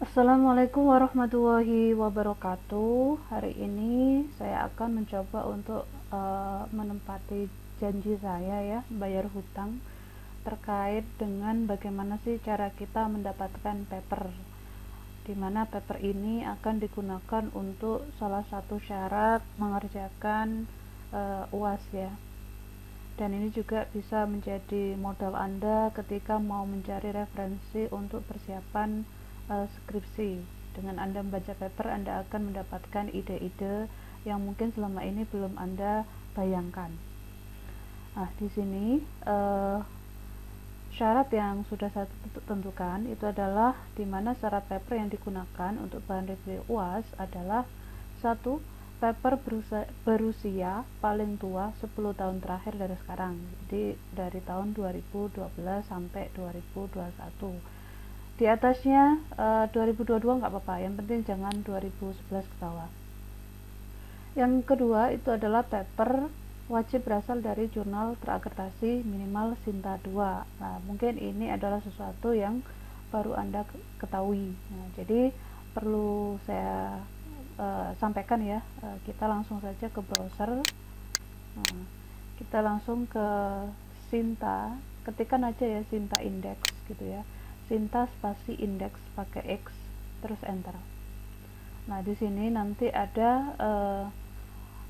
Assalamualaikum warahmatullahi wabarakatuh. Hari ini saya akan mencoba untuk uh, menempati janji saya ya, bayar hutang terkait dengan bagaimana sih cara kita mendapatkan paper. Di mana paper ini akan digunakan untuk salah satu syarat mengerjakan uh, UAS ya. Dan ini juga bisa menjadi modal Anda ketika mau mencari referensi untuk persiapan uh, skripsi. Dengan Anda membaca paper, Anda akan mendapatkan ide-ide yang mungkin selama ini belum Anda bayangkan. Nah, di sini uh, syarat yang sudah saya tentukan itu adalah di mana syarat paper yang digunakan untuk bahan review UAS adalah satu paper berusia, berusia paling tua 10 tahun terakhir dari sekarang. Jadi dari tahun 2012 sampai 2021 di atasnya uh, 2022 nggak apa-apa yang penting jangan 2011 ke bawah. Yang kedua itu adalah paper wajib berasal dari jurnal terakreditasi minimal Sinta 2 nah mungkin ini adalah sesuatu yang baru anda ketahui. Nah, jadi perlu saya uh, sampaikan ya. Uh, kita langsung saja ke browser. Nah, kita langsung ke Sinta. Ketikkan aja ya Sinta Index gitu ya Sinta spasi indeks pakai X terus enter. Nah, di sini nanti ada uh,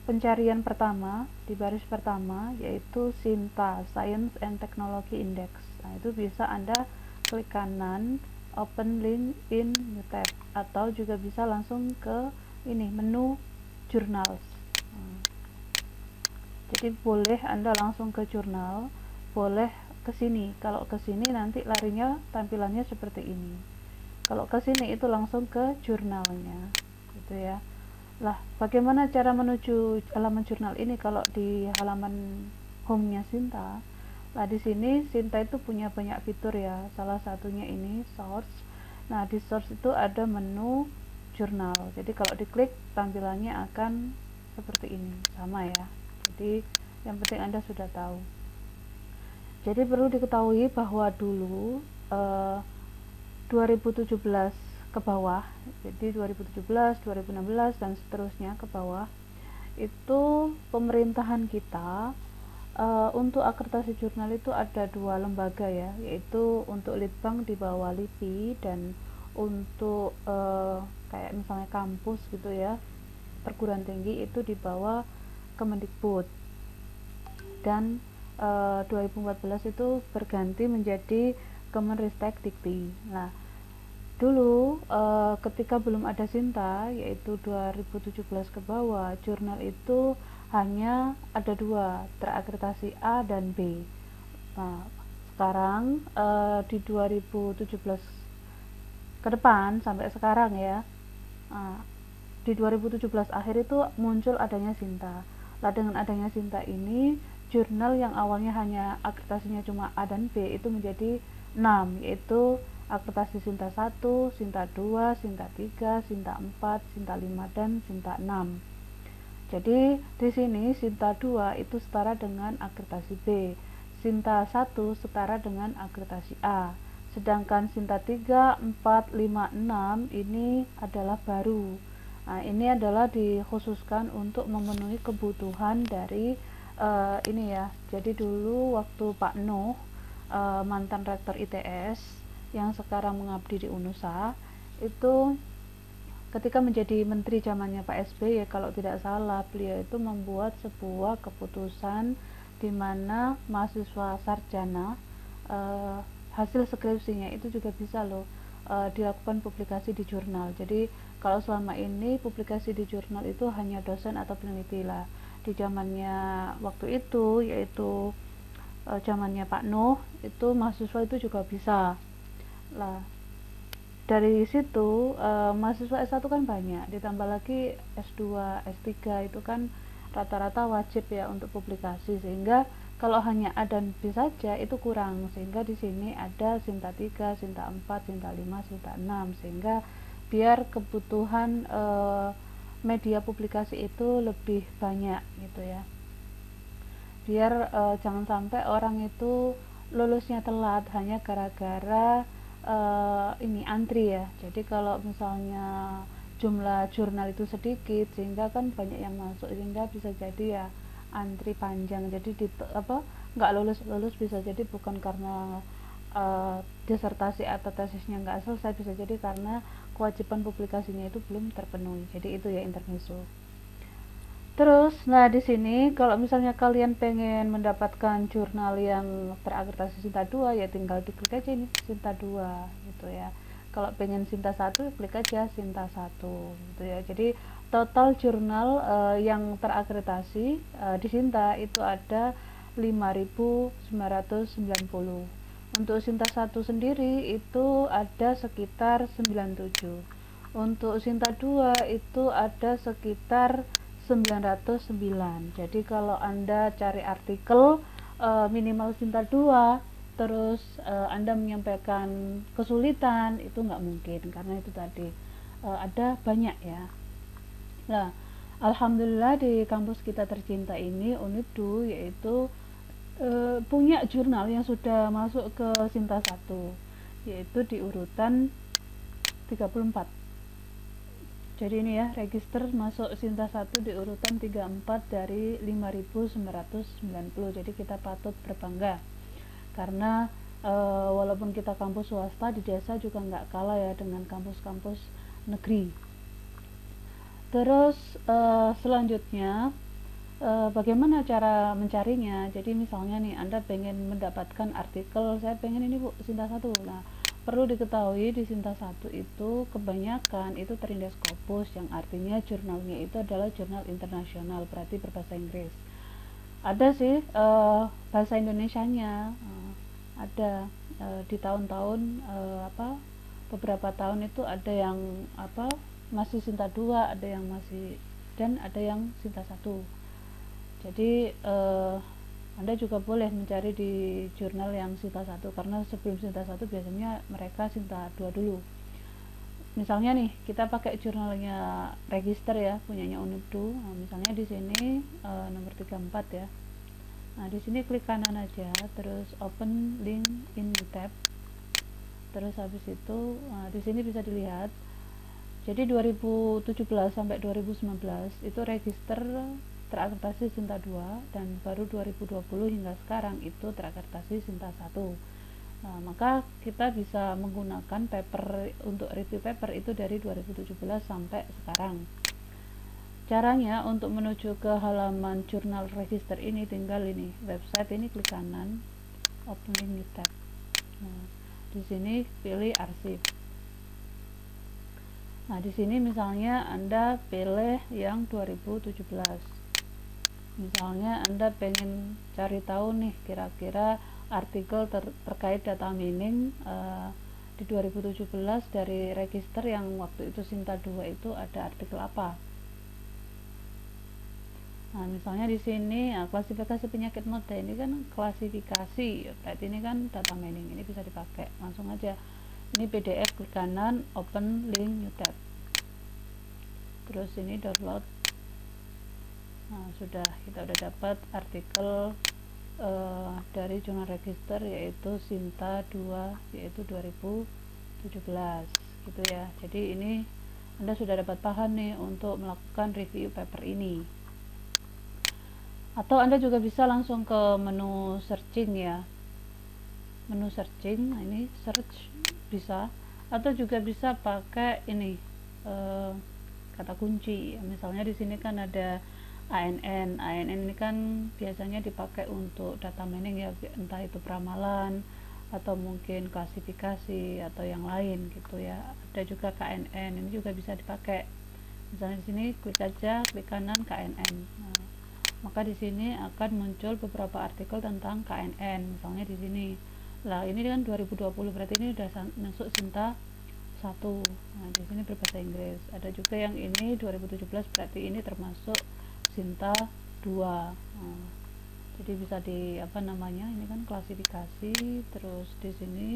pencarian pertama di baris pertama yaitu Sinta Science and Technology Index. Nah, itu bisa Anda klik kanan open link in new tab atau juga bisa langsung ke ini menu journals. Jadi boleh Anda langsung ke jurnal, boleh ke sini. Kalau ke sini nanti larinya tampilannya seperti ini. Kalau ke sini itu langsung ke jurnalnya gitu ya. Lah bagaimana cara menuju halaman jurnal ini? Kalau di halaman home-nya Sinta lah di sini Sinta itu punya banyak fitur ya. Salah satunya ini source. Nah di source itu ada menu jurnal. Jadi kalau diklik tampilannya akan seperti ini. Sama ya. Jadi yang penting anda sudah tahu jadi perlu diketahui bahwa dulu eh, 2017 ke bawah, jadi 2017, 2016 dan seterusnya ke bawah itu pemerintahan kita uh, untuk akreditasi jurnal itu ada dua lembaga ya, yaitu untuk litbang di bawah LIPI dan untuk uh, kayak misalnya kampus gitu ya, perguruan tinggi itu di bawah Kemendikbud. Dan 2014 eh, itu berganti menjadi Kemenristek Dikti. Nah, dulu uh, ketika belum ada Sinta yaitu 2017 ke bawah, jurnal itu hanya ada dua, terakreditasi A dan B. Nah, sekarang uh, di 2017 ke depan sampai sekarang ya. Nah, di 2017 akhir itu muncul adanya Sinta. Lah dengan adanya Sinta ini jurnal yang awalnya hanya akreditasinya cuma A dan B itu menjadi 6 yaitu akreditasi Sinta 1, Sinta 2, Sinta 3, Sinta 4, Sinta 5 dan Sinta 6. Jadi di sini Sinta 2 itu setara dengan akreditasi B, Sinta 1 setara dengan akreditasi A. Sedangkan Sinta 3, 4, 5, 6 ini adalah baru. Nah, ini adalah dikhususkan untuk memenuhi kebutuhan dari uh, ini ya. Jadi dulu waktu Pak Nuh uh, mantan rektor ITS yang sekarang mengabdi di UNUSA itu ketika menjadi menteri zamannya Pak SBY ya kalau tidak salah beliau itu membuat sebuah keputusan di mana mahasiswa sarjana uh, hasil skripsinya itu juga bisa loh uh, dilakukan publikasi di jurnal. Jadi kalau selama ini publikasi di jurnal itu hanya dosen atau peneliti lah di zamannya waktu itu yaitu e, zamannya Pak Nuh itu mahasiswa itu juga bisa. Lah dari situ e, mahasiswa S1 kan banyak ditambah lagi S2 S3 itu kan rata-rata wajib ya untuk publikasi sehingga kalau hanya A dan B saja itu kurang sehingga di sini ada Sinta 3, Sinta 4, Sinta 5, Sinta 6 sehingga biar kebutuhan e, media publikasi itu lebih banyak gitu ya. Biar uh, jangan sampai orang itu lulusnya telat hanya gara-gara uh, ini antri ya. Jadi kalau misalnya jumlah jurnal itu sedikit sehingga kan banyak yang masuk sehingga bisa jadi ya antri panjang. Jadi di apa nggak lulus lulus bisa jadi bukan karena uh, disertasi atau tesisnya nggak selesai bisa jadi karena kewajiban publikasinya itu belum terpenuhi jadi itu ya intermezzo Terus, nah di sini kalau misalnya kalian pengen mendapatkan jurnal yang terakreditasi Sinta 2 ya tinggal diklik aja ini Sinta 2 gitu ya. Kalau pengen Sinta 1 klik aja Sinta 1 gitu ya. Jadi total jurnal uh, yang terakreditasi uh, di Sinta itu ada 5990. Untuk Sinta 1 sendiri itu ada sekitar 97. Untuk Sinta 2 itu ada sekitar 909 jadi kalau anda cari artikel uh, minimal Sinta 2 terus uh, anda menyampaikan kesulitan itu nggak mungkin karena itu tadi uh, ada banyak ya nah Alhamdulillah di kampus kita tercinta ini UNIDU yaitu uh, punya jurnal yang sudah masuk ke Sinta 1 yaitu di urutan 34 jadi ini ya register masuk Sinta 1 di urutan 34 dari 5990 jadi kita patut berbangga. Karena e, walaupun kita kampus swasta di desa juga nggak kalah ya dengan kampus-kampus negeri. Terus e, selanjutnya e, bagaimana cara mencarinya jadi misalnya nih anda pengen mendapatkan artikel saya pengen ini bu Sinta 1 nah Perlu diketahui di Sinta 1 itu kebanyakan itu terindah Scopus yang artinya jurnalnya itu adalah jurnal internasional berarti berbahasa Inggris. Ada sih uh, bahasa Indonesianya uh, ada uh, di tahun-tahun uh, apa beberapa tahun itu ada yang apa masih Sinta 2, ada yang masih dan ada yang Sinta 1. Jadi uh, anda juga boleh mencari di jurnal yang Sinta 1 karena sebelum Sinta 1 biasanya mereka Sinta 2 dulu. Misalnya nih, kita pakai jurnalnya register ya, punyanya Unibdu. Nah, misalnya di sini e, nomor 34 ya. Nah, di sini klik kanan aja, terus open link in the tab. Terus habis itu, nah, di sini bisa dilihat jadi 2017 sampai 2019 itu register terakreditasi Sinta 2 dan baru 2020 hingga sekarang itu terakreditasi Sinta 1 nah, maka kita bisa menggunakan paper untuk review paper itu dari 2017 sampai sekarang. Caranya untuk menuju ke halaman jurnal register ini tinggal ini website ini klik kanan open link tab. Nah, di sini pilih arsip. Nah, di sini misalnya Anda pilih yang 2017 misalnya anda pengen cari tahu nih kira-kira artikel ter terkait data mining uh, di 2017 dari register yang waktu itu Sinta 2 itu ada artikel apa Nah, misalnya di sini ya, klasifikasi penyakit mode ini kan klasifikasi, berarti ini kan data mining, ini bisa dipakai langsung aja. Ini PDF klik kanan, open link new tab. Terus ini download nah sudah kita udah dapat artikel uh, dari jurnal register yaitu Sinta 2 yaitu 2017 gitu ya. Jadi ini anda sudah dapat paham nih untuk melakukan review paper ini. Atau anda juga bisa langsung ke menu searching ya. Menu searching nah ini search bisa. Atau juga bisa pakai ini uh, kata kunci. Misalnya di sini kan ada ANN ANN ini kan biasanya dipakai untuk data mining ya entah itu peramalan atau mungkin klasifikasi atau yang lain gitu ya. Ada juga KNN ini juga bisa dipakai. Misalnya di sini klik aja klik kanan KNN nah, maka di sini akan muncul beberapa artikel tentang KNN misalnya di sini. Lah ini kan 2020 berarti ini sudah masuk Sinta satu. Nah di sini berbahasa Inggris. Ada juga yang ini 2017 berarti ini termasuk Sinta 2 nah, jadi bisa di apa namanya ini kan klasifikasi terus di sini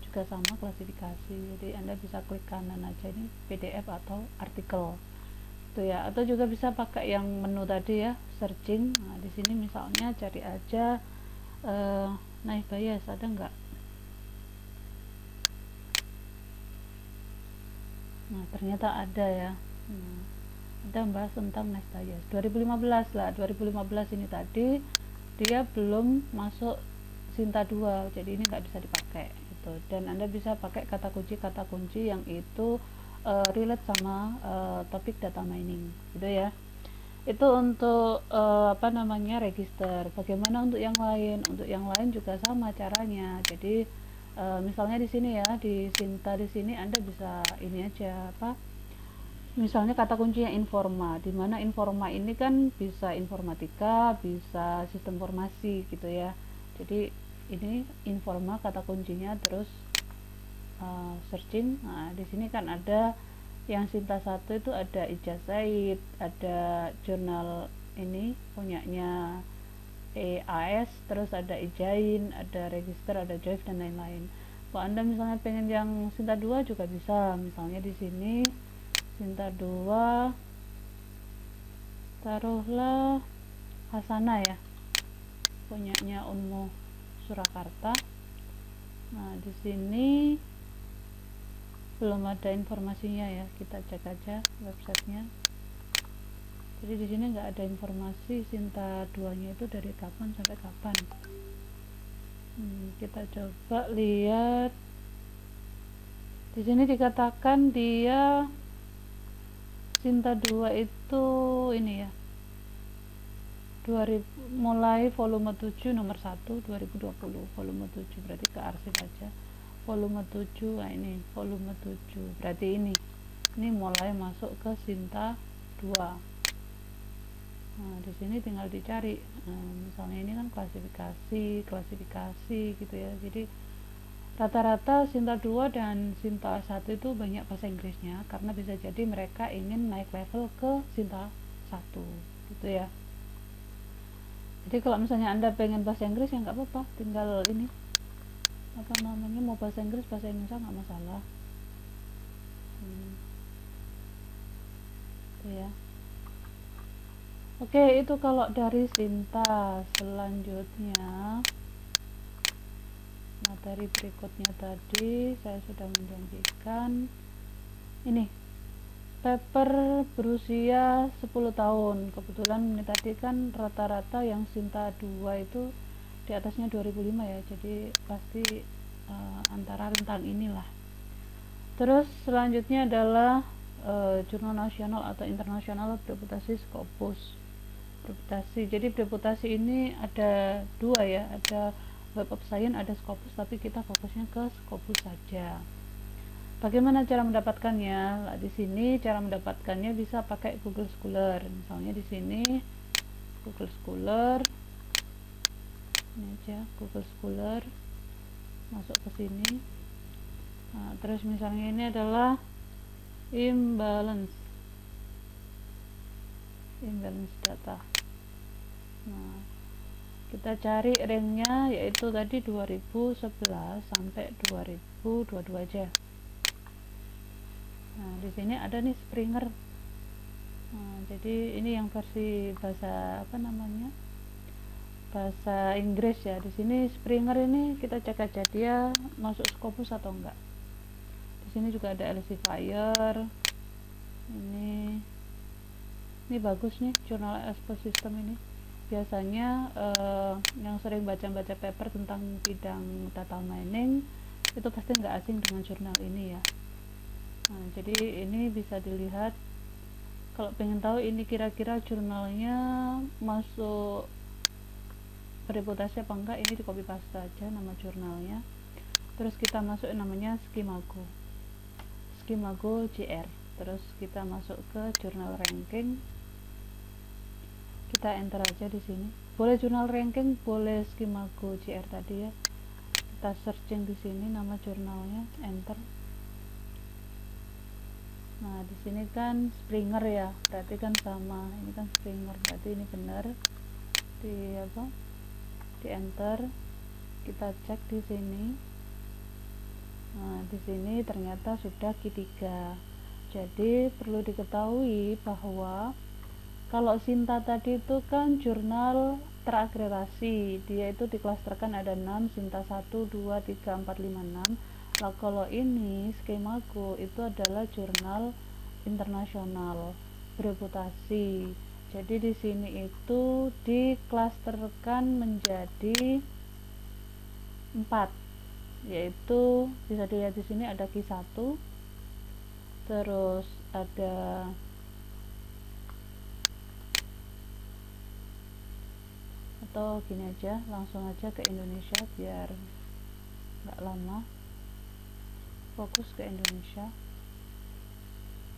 juga sama klasifikasi. Jadi anda bisa klik kanan aja ini PDF atau artikel. Itu ya. Atau juga bisa pakai yang menu tadi ya searching. Nah di sini misalnya cari aja uh, naik bias ada enggak nah ternyata ada ya. Nah, ada membahas tentang Nestayas 2015 lah. 2015 ini tadi dia belum masuk Sinta 2 jadi ini nggak bisa dipakai gitu. Dan anda bisa pakai kata kunci kata kunci yang itu uh, relate sama uh, topik data mining gitu ya. Itu untuk uh, apa namanya register. Bagaimana untuk yang lain? Untuk yang lain juga sama caranya. Jadi uh, misalnya di sini ya di Sinta di sini anda bisa ini aja apa misalnya kata kuncinya informa di mana informa ini kan bisa informatika bisa sistem informasi gitu ya. Jadi ini informa kata kuncinya terus uh, searching. Nah di sini kan ada yang Sinta satu itu ada ijazah ada jurnal ini punyanya EAS terus ada Ijain ada register ada Joyce dan lain-lain. Kalau anda misalnya pengen yang Sinta 2 juga bisa. Misalnya di sini Sinta 2 taruhlah Hasana ya. Punyanya Unmu Surakarta. Nah di sini belum ada informasinya ya. Kita cek aja websitenya. Jadi di sini nggak ada informasi Sinta 2 nya itu dari kapan sampai kapan. Hmm, kita coba lihat. Di sini dikatakan dia Sinta 2 itu ini ya. 2000, mulai volume 7 nomor 1 2020 volume 7 berarti ke arsip aja. Volume 7 nah ini volume 7 berarti ini ini mulai masuk ke Sinta 2 nah di sini tinggal dicari. Nah, misalnya ini kan klasifikasi klasifikasi gitu ya. Jadi rata-rata Sinta 2 dan Sinta 1 itu banyak bahasa Inggrisnya karena bisa jadi mereka ingin naik level ke Sinta 1 gitu ya. Jadi kalau misalnya anda pengen bahasa Inggris ya nggak apa-apa tinggal ini apa namanya mau bahasa Inggris bahasa Indonesia nggak masalah. Hmm. ya. Oke itu kalau dari Sinta selanjutnya materi berikutnya tadi saya sudah menjanjikan. Ini paper berusia 10 tahun. Kebetulan ini tadi kan rata-rata yang Sinta 2 itu di atasnya 2005 ya jadi pasti uh, antara rentang inilah. Terus selanjutnya adalah uh, jurnal nasional atau internasional reputasi Scopus reputasi jadi reputasi ini ada dua ya ada web of science ada Scopus tapi kita fokusnya ke Scopus saja. Bagaimana cara mendapatkannya? Nah, di sini cara mendapatkannya bisa pakai Google Scholar. Misalnya di sini Google Scholar. Ini aja Google Scholar. Masuk ke sini. Nah, terus misalnya ini adalah imbalance. Imbalance data. Nah kita cari ranknya yaitu tadi 2011 sampai 2022 aja. Nah di sini ada nih Springer. Nah, jadi ini yang versi bahasa apa namanya bahasa Inggris ya. Di sini Springer ini kita cek aja dia masuk Scopus atau enggak. Di sini juga ada Fire ini ini bagus nih jurnal Expo System ini biasanya eh, yang sering baca-baca paper tentang bidang data mining itu pasti nggak asing dengan jurnal ini ya. Nah, jadi ini bisa dilihat kalau pengen tahu ini kira-kira jurnalnya masuk reputasi apa enggak ini di copy paste aja nama jurnalnya. Terus kita masuk namanya Skimago. Skimago JR terus kita masuk ke jurnal ranking kita enter aja di sini. Boleh jurnal ranking boleh Skimago JR tadi ya. Kita searching di sini nama jurnalnya enter. Nah di sini kan Springer ya. Berarti kan sama. Ini kan Springer. Berarti ini benar. Di apa? Di enter. Kita cek di sini. Nah di sini ternyata sudah Q3 jadi perlu diketahui bahwa kalau Sinta tadi itu kan jurnal terakreditasi. Dia itu diklasterkan ada 6 Sinta 1, 2, 3, 4, 5, 6 Nah, kalau ini skemaku itu adalah jurnal internasional bereputasi. Jadi di sini itu diklasterkan menjadi empat, yaitu bisa dilihat di sini ada Q1, terus ada atau gini aja langsung aja ke Indonesia biar nggak lama. Fokus ke Indonesia.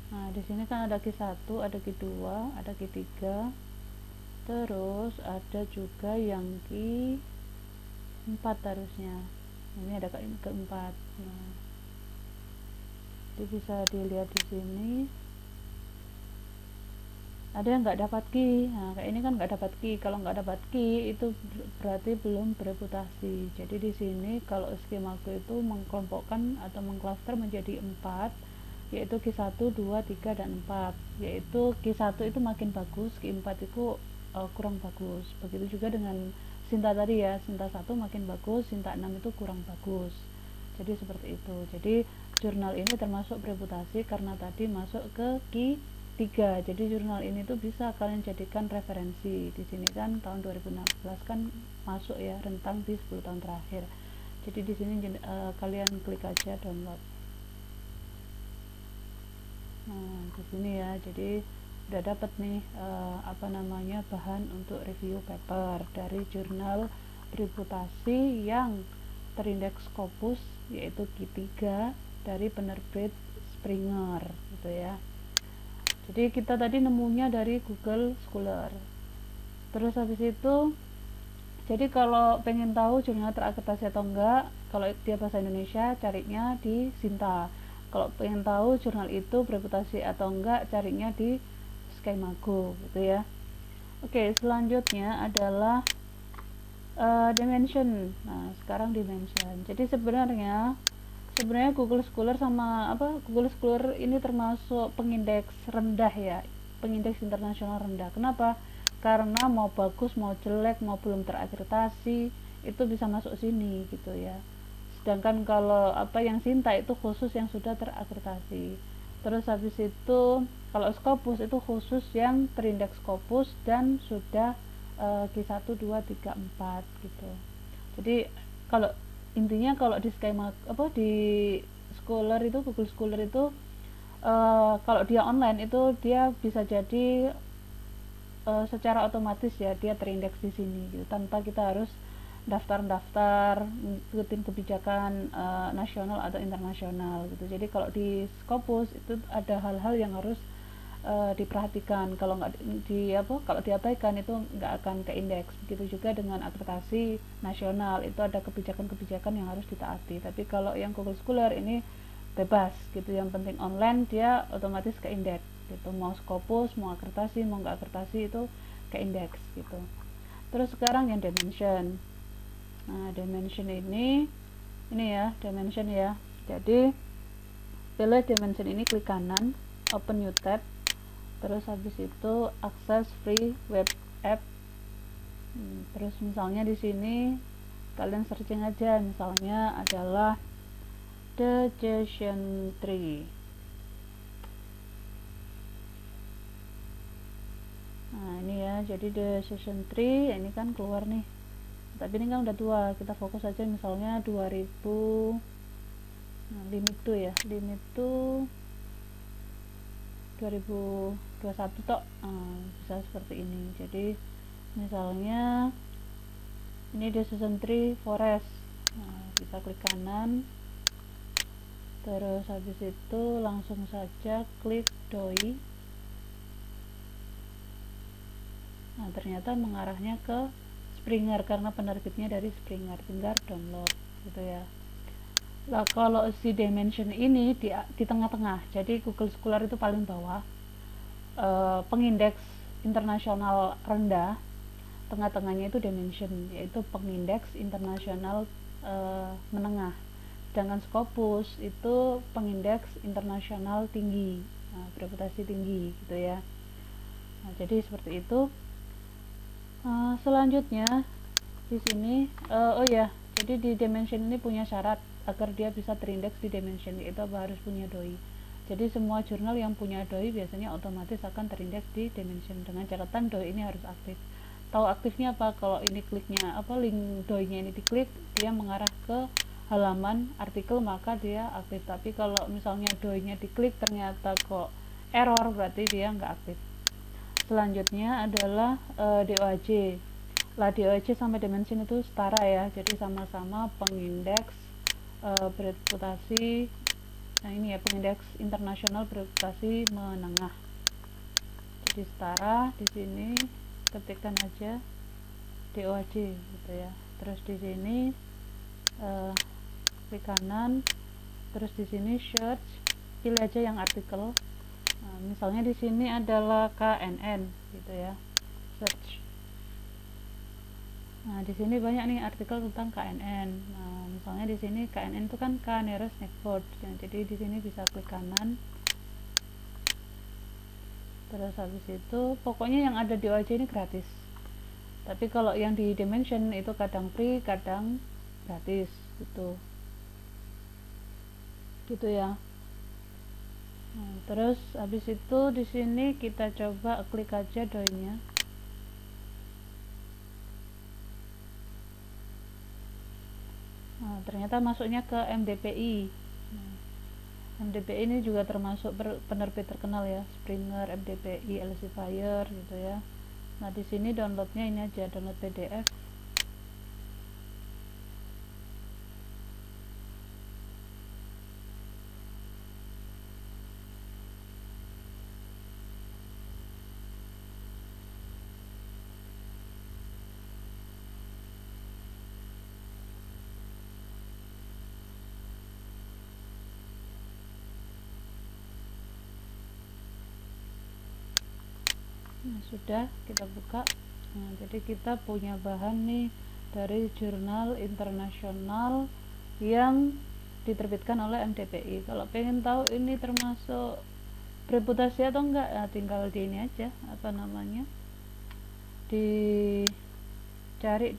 Nah di sini kan ada Q1 ada Q2 ada Q3 terus ada juga yang Q4 harusnya. Ini ada ke keempat. Nah jadi bisa dilihat di sini ada yang nggak dapat ki. Nah kayak ini kan nggak dapat ki. Kalau nggak dapat ki itu berarti belum bereputasi. Jadi di sini kalau skemaku itu mengkelompokkan atau mengklaster menjadi empat yaitu Q1, 2, 3, dan 4 yaitu Q1 itu makin bagus Q4 itu uh, kurang bagus. Begitu juga dengan Sinta tadi ya. Sinta 1 makin bagus Sinta 6 itu kurang bagus. Jadi seperti itu. Jadi jurnal ini termasuk reputasi karena tadi masuk ke Q tiga. Jadi jurnal ini tuh bisa kalian jadikan referensi. Di sini kan tahun 2016 kan masuk ya rentang di 10 tahun terakhir. Jadi di sini uh, kalian klik aja download. Nah di sini ya jadi udah dapat nih uh, apa namanya bahan untuk review paper dari jurnal reputasi yang terindeks Scopus yaitu Q3 dari penerbit Springer gitu ya jadi kita tadi nemunya dari Google Scholar. Terus habis itu jadi kalau pengen tahu jurnal terakreditasi atau enggak kalau dia bahasa Indonesia carinya di Sinta. Kalau pengen tahu jurnal itu bereputasi atau enggak carinya di Skemago gitu ya. Oke selanjutnya adalah uh, dimension. Nah sekarang dimension. Jadi sebenarnya sebenarnya Google Scholar sama apa Google Scholar ini termasuk pengindeks rendah ya pengindeks internasional rendah. Kenapa? Karena mau bagus mau jelek mau belum terakreditasi itu bisa masuk sini gitu ya. Sedangkan kalau apa yang Sinta itu khusus yang sudah terakreditasi. Terus habis itu kalau Scopus itu khusus yang terindeks Scopus dan sudah uh, Q1 2 3 4 gitu. Jadi kalau intinya kalau di skema apa di scholar itu Google Scholar itu uh, kalau dia online itu dia bisa jadi uh, secara otomatis ya dia terindeks di sini gitu tanpa kita harus daftar-daftar ikutin kebijakan uh, nasional atau internasional gitu. Jadi kalau di Scopus itu ada hal-hal yang harus uh, diperhatikan. Kalau nggak di apa kalau diabaikan itu nggak akan ke indeks begitu juga dengan akreditasi nasional itu ada kebijakan-kebijakan yang harus ditaati. Tapi kalau yang Google Scholar ini bebas gitu yang penting online dia otomatis ke indeks gitu. Mau Scopus mau akreditasi mau nggak akreditasi itu ke indeks gitu. Terus sekarang yang dimension. Nah dimension ini ini ya dimension ya. Jadi pilih dimension ini klik kanan open new tab terus habis itu akses free web app. Hmm, terus misalnya di sini kalian searching aja misalnya adalah the Jason tree. Nah ini ya jadi the session tree ini kan keluar nih. Tapi ini kan udah dua kita fokus aja misalnya 2000 nah, limit tuh ya limit tuh 2021 tok uh, bisa seperti ini. Jadi misalnya ini di season 3 forest. Nah, bisa klik kanan. Terus habis itu langsung saja klik doi. Nah ternyata mengarahnya ke Springer karena penerbitnya dari Springer. Tinggal download gitu ya. Nah, kalau si dimension ini di di tengah-tengah. Jadi Google Scholar itu paling bawah. E, pengindeks internasional rendah, tengah-tengahnya itu dimension, yaitu pengindeks internasional e, menengah. Sedangkan Scopus itu pengindeks internasional tinggi, nah, bereputasi tinggi gitu ya. Nah, jadi seperti itu. E, selanjutnya di sini, uh, oh ya, jadi di dimension ini punya syarat agar dia bisa terindeks di dimension itu harus punya doi jadi semua jurnal yang punya doi biasanya otomatis akan terindeks di dimension. Dengan catatan doi ini harus aktif. Tahu aktifnya apa? Kalau ini kliknya apa link doi-nya ini diklik dia mengarah ke halaman artikel maka dia aktif. Tapi kalau misalnya doi-nya diklik ternyata kok error berarti dia nggak aktif. Selanjutnya adalah uh, eh, DOAJ lah DOAJ sama dimension itu setara ya. Jadi sama-sama pengindeks uh, bereputasi nah ini ya pengindeks internasional bereputasi menengah. Jadi setara di sini ketikkan aja DOAJ gitu ya. Terus di sini uh, klik kanan. Terus di sini search pilih aja yang artikel. Nah, misalnya di sini adalah KNN gitu ya search. Nah, di sini banyak nih artikel tentang KNN. Nah, misalnya di sini KNN itu kan K nearest. Ya, jadi di sini bisa klik kanan. Terus habis itu pokoknya yang ada di OAJ ini gratis. Tapi kalau yang di Dimension itu kadang free, kadang gratis gitu. Gitu ya. Nah, terus habis itu di sini kita coba klik aja doinya. Nah, ternyata masuknya ke MDPI. Nah, MDPI ini juga termasuk penerbit terkenal ya, Springer, MDPI, Elsevier gitu ya. Nah, di sini downloadnya ini aja, download PDF. Nah sudah kita buka. Nah, jadi kita punya bahan nih dari jurnal internasional yang diterbitkan oleh MDPI kalau pengen tahu ini termasuk reputasi atau enggak nah, tinggal di ini aja apa namanya dicari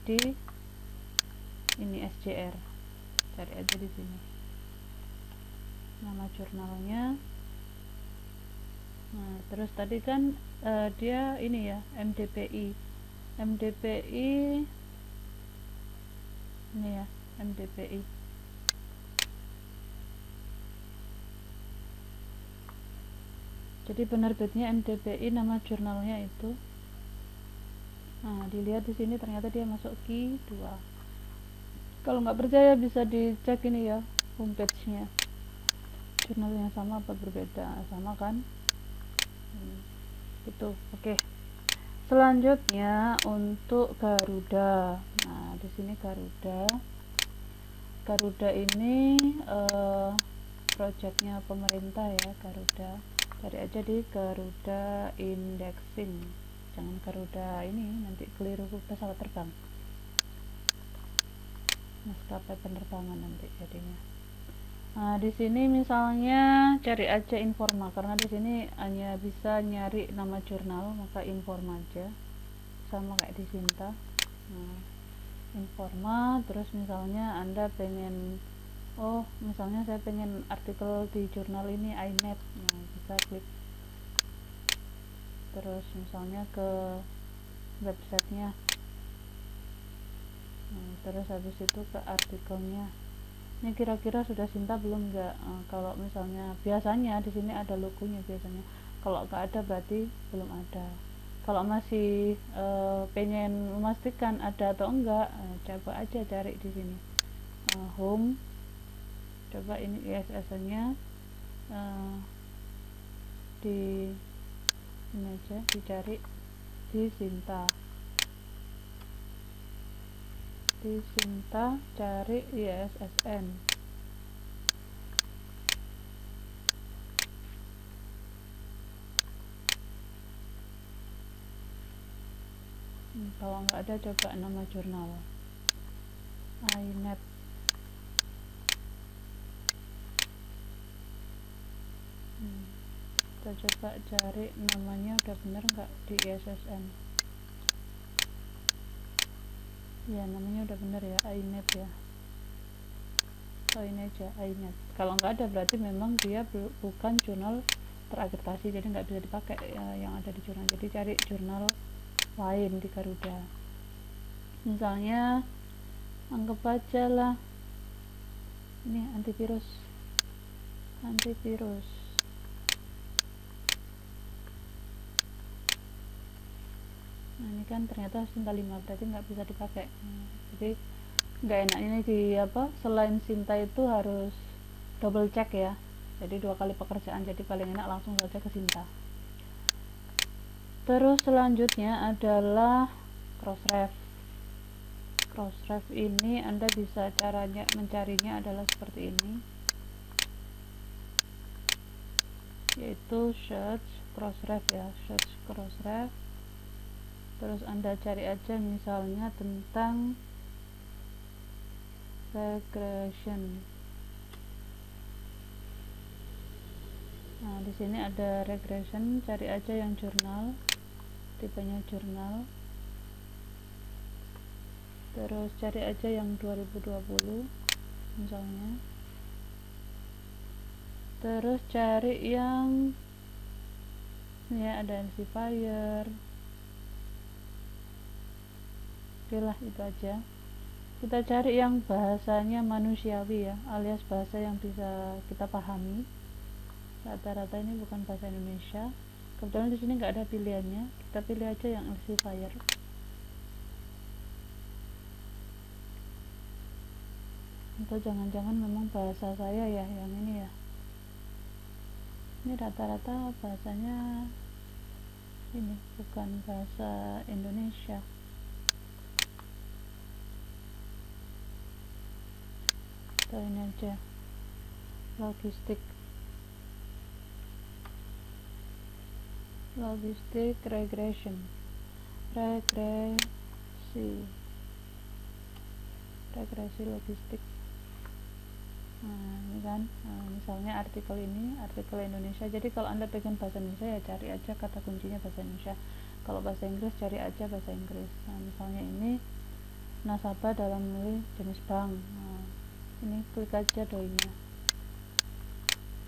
di ini SJR cari aja di sini. Nama jurnalnya nah terus tadi kan uh, dia ini ya MDPI MDPI ini ya MDPI jadi penerbitnya MDPI nama jurnalnya itu. Nah dilihat di sini ternyata dia masuk Q 2 kalau nggak percaya bisa dicek ini ya homepage nya jurnal sama apa berbeda? Sama kan hmm, itu oke. Okay. selanjutnya untuk Garuda. Nah di sini Garuda. Garuda ini uh, projectnya pemerintah ya Garuda. Cari aja di Garuda indexing. Jangan Garuda ini nanti keliru pesawat terbang. Maskapai penerbangan nanti jadinya Nah, di sini misalnya cari aja informa karena di sini hanya bisa nyari nama jurnal, maka informa aja. Sama kayak di Sinta. Nah, informa terus misalnya Anda pengen oh, misalnya saya pengen artikel di jurnal ini INET. Nah, bisa klik terus misalnya ke websitenya nah, terus habis itu ke artikelnya ini kira-kira sudah cinta belum? Enggak. Uh, kalau misalnya biasanya di sini ada logonya biasanya. Kalau enggak ada berarti belum ada. Kalau masih uh, pengen memastikan ada atau enggak uh, coba aja cari di sini. Uh, home. Coba ini ISSN nya uh, di ini aja dicari. Di Sinta di Sinta cari ISSN hmm, kalau nggak ada coba nama jurnal. INET hmm, kita coba cari namanya udah bener nggak di ISSN ya namanya udah bener ya INET ya. Oh ini aja ingat kalau nggak ada berarti memang dia bukan jurnal terakreditasi jadi nggak bisa dipakai ya, yang ada di jurnal. Jadi cari jurnal lain di Garuda. Misalnya anggap aja lah ini antivirus. Antivirus nah ini kan ternyata Sinta 5 berarti nggak bisa dipakai. Jadi nggak enak ini di apa selain Sinta itu harus double check ya. Jadi dua kali pekerjaan jadi paling enak langsung saja ke Sinta. Terus selanjutnya adalah crossref. Crossref ini anda bisa caranya mencarinya adalah seperti ini. Yaitu search crossref ya search crossref terus anda cari aja misalnya tentang regression. Nah di sini ada regression. Cari aja yang jurnal tipenya jurnal. Terus cari aja yang 2020 misalnya. Terus cari yang ya ada fire oke lah itu aja. Kita cari yang bahasanya manusiawi ya alias bahasa yang bisa kita pahami. Rata-rata ini bukan bahasa Indonesia. Kebetulan di sini nggak ada pilihannya. Kita pilih aja yang fire atau jangan-jangan memang bahasa saya ya yang ini ya. Ini rata-rata bahasanya ini bukan bahasa Indonesia ini aja. Logistik. Logistik regression. Regresi. Regresi logistik. Nah ini kan nah, misalnya artikel ini artikel Indonesia. Jadi kalau anda pengen bahasa Indonesia ya cari aja kata kuncinya bahasa Indonesia. Kalau bahasa Inggris cari aja bahasa Inggris. Nah misalnya ini nasabah dalam memilih jenis bank. Nah, ini klik aja doinya.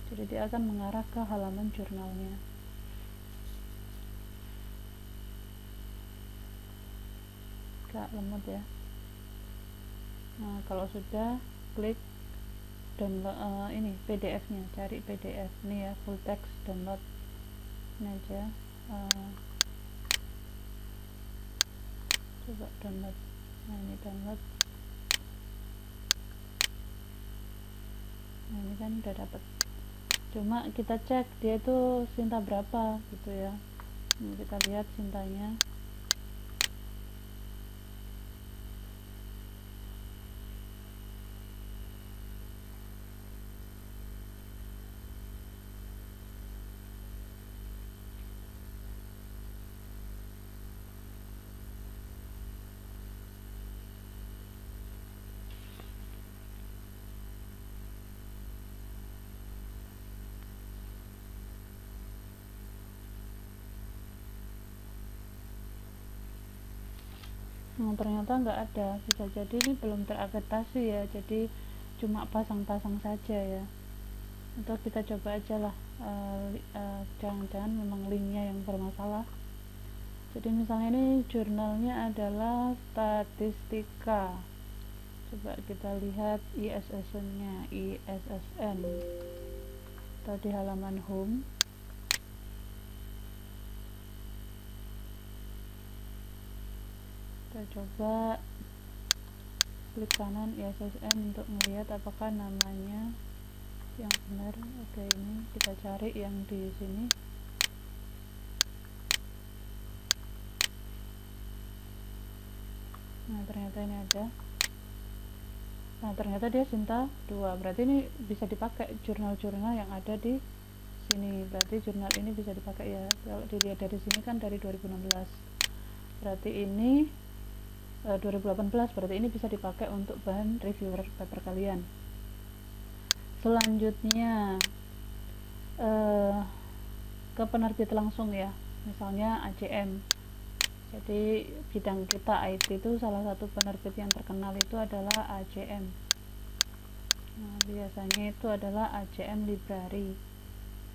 Jadi dia akan mengarah ke halaman jurnalnya. Gak lemot ya. Nah kalau sudah klik download uh, ini PDF nya cari PDF ini ya full text download. Ini aja uh, coba download. Nah ini download nah ini kan udah dapet. Cuma kita cek dia itu cinta berapa gitu ya. Ini kita lihat cintanya nah ternyata nggak ada. Bisa jadi ini belum terakreditasi ya jadi cuma pasang-pasang saja ya. Atau kita coba aja lah eh, eh, jangan-jangan uh, memang linknya yang bermasalah. Jadi misalnya ini jurnalnya adalah statistika. Coba kita lihat ISSN nya ISSN atau di halaman home kita coba klik kanan ISSN untuk melihat apakah namanya yang benar. Oke ini kita cari yang di sini. Nah ternyata ini ada. Nah ternyata dia Sinta 2 berarti ini bisa dipakai jurnal-jurnal yang ada di sini. Berarti jurnal ini bisa dipakai ya. Kalau dilihat dari sini kan dari 2016 berarti ini 2018 eh, berarti ini bisa dipakai untuk bahan reviewer paper kalian. Selanjutnya eh, ke penerbit langsung ya. Misalnya ACM jadi bidang kita IT itu salah satu penerbit yang terkenal itu adalah ACM nah, biasanya itu adalah ACM library.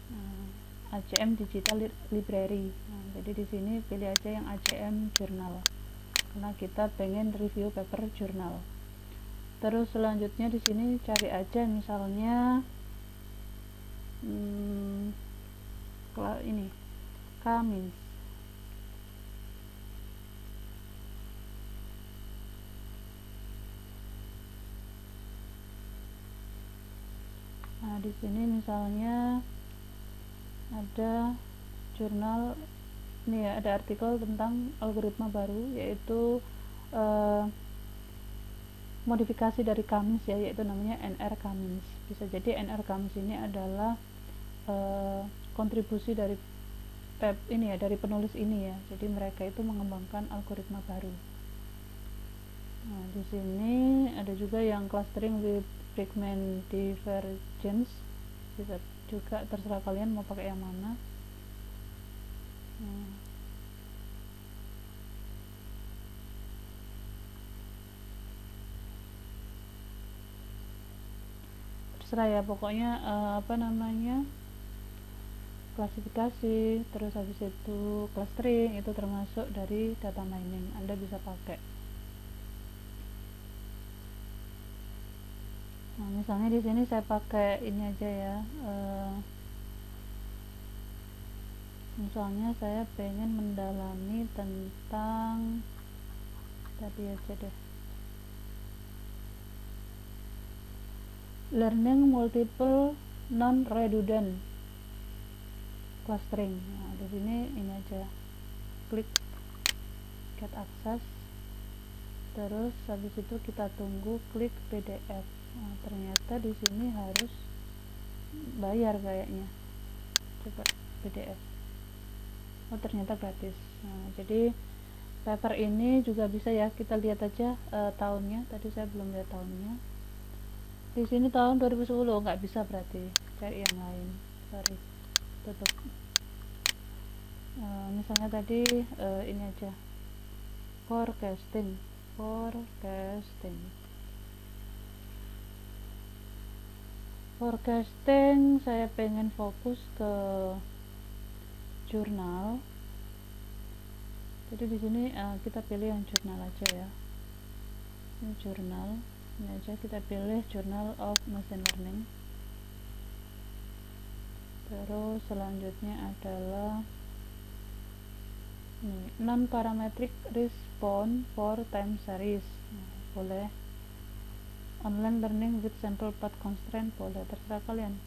Nah, ACM digital library. Nah, jadi di sini pilih aja yang ACM jurnal karena kita pengen review paper jurnal. Terus selanjutnya di sini cari aja misalnya hmm, ini Cummins Nah, di sini misalnya ada jurnal ini ya, ada artikel tentang algoritma baru yaitu uh, modifikasi dari Cummins ya, yaitu namanya NR Cummins. Bisa jadi NR Cummins ini adalah uh, kontribusi dari pep ini ya, dari penulis ini ya. Jadi mereka itu mengembangkan algoritma baru. Nah, di sini ada juga yang clustering with fragment divergence bisa juga terserah kalian mau pakai yang mana terserah ya pokoknya uh, apa namanya klasifikasi terus habis itu clustering itu termasuk dari data mining. Anda bisa pakai. Nah misalnya di sini saya pakai ini aja ya uh, misalnya saya pengen mendalami tentang tadi aja deh. Learning multiple non redundant clustering. Nah di sini ini aja. Klik get access. Terus habis itu kita tunggu klik PDF nah, ternyata di sini harus bayar kayaknya. Coba PDF oh ternyata gratis. Nah, jadi paper ini juga bisa ya kita lihat aja uh, tahunnya. Tadi saya belum lihat tahunnya. Di sini tahun 2010 nggak bisa berarti cari yang lain. Sorry tutup. Uh, misalnya tadi uh, ini aja. Forecasting. Forecasting. Forecasting saya pengen fokus ke jurnal. Jadi di sini uh, kita pilih yang jurnal aja ya. Ini jurnal ini aja. Kita pilih journal of machine learning. Terus selanjutnya adalah non parametric response for time series. Nah, boleh. Online learning with sample path constraint boleh. Terserah kalian.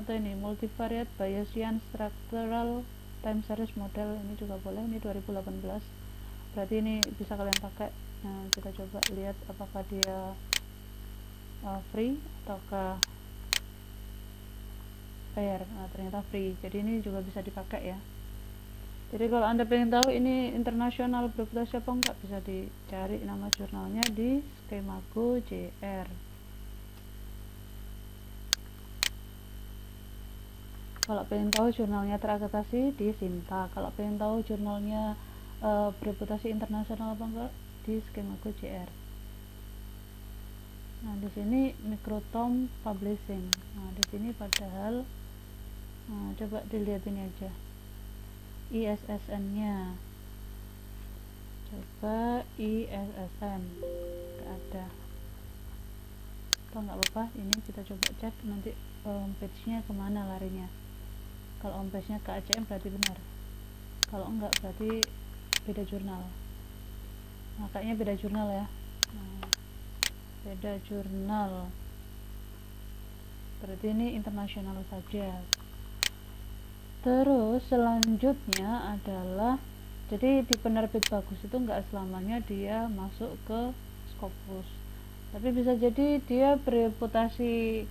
Atau ini multivariate Bayesian structural time series model ini juga boleh ini 2018 berarti ini bisa kalian pakai. Nah kita coba lihat apakah dia uh, free ataukah bayar. Nah ternyata free. Jadi ini juga bisa dipakai ya. Jadi kalau anda pengen tahu ini internasional berputasi apa enggak bisa dicari nama jurnalnya di skemago JR kalau pengen tahu jurnalnya terakreditasi di Sinta. Kalau pengen tahu jurnalnya uh, internasional apa enggak di skemago JR nah di sini microtom publishing. Nah di sini padahal nah, coba dilihat ini aja. ISSN-nya coba ISSN gak ada. Atau nggak apa-apa ini kita coba cek nanti homepage-nya ke mana larinya kalau homepage-nya ke ACM berarti benar. Kalau enggak berarti beda jurnal. Nah kayaknya beda jurnal ya. Nah, beda jurnal. Berarti ini internasional saja. Terus selanjutnya adalah jadi di penerbit bagus itu nggak selamanya dia masuk ke Scopus. Tapi bisa jadi dia bereputasi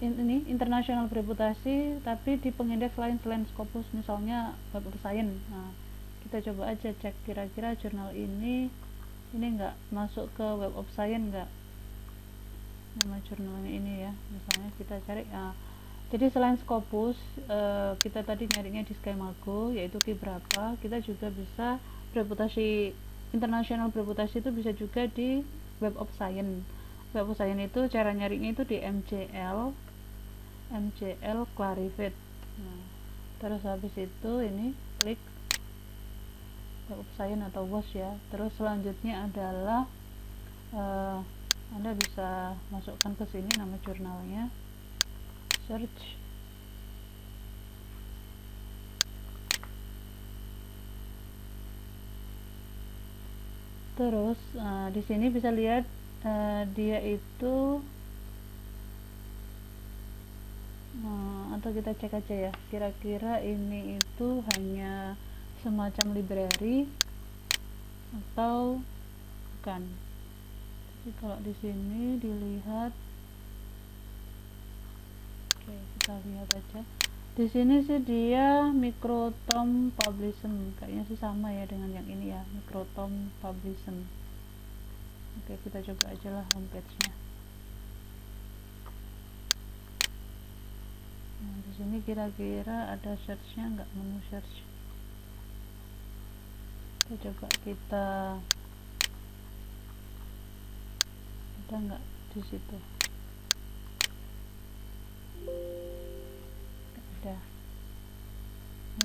ini internasional bereputasi tapi di pengindeks lain selain Scopus misalnya of Science nah kita coba aja cek kira-kira jurnal ini ini nggak masuk ke Web of Science nggak? Nama jurnalnya ini ya misalnya kita cari nah, jadi selain Scopus uh, kita tadi nyarinya di Skemago yaitu Ki berapa kita juga bisa bereputasi internasional bereputasi itu bisa juga di Web of Science. Web pesaing itu cara nyarinya itu di MCL MCL Clarivate. Nah, terus habis itu ini klik pesaing atau WOS ya. Terus selanjutnya adalah uh, anda bisa masukkan ke sini nama jurnalnya. Search. Terus uh, di sini bisa lihat uh, dia itu uh, atau kita cek aja ya. Kira-kira ini itu hanya semacam library atau bukan? Jadi kalau di sini dilihat oke kita lihat aja. Di sini sih dia Microtom Publishing. Kayaknya sih sama ya dengan yang ini ya Microtom Publishing. Oke kita coba aja lah homepage nya nah di sini kira-kira ada search-nya nggak menu search? Kita coba kita ada nggak di situ? Ada.